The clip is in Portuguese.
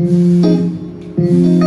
Música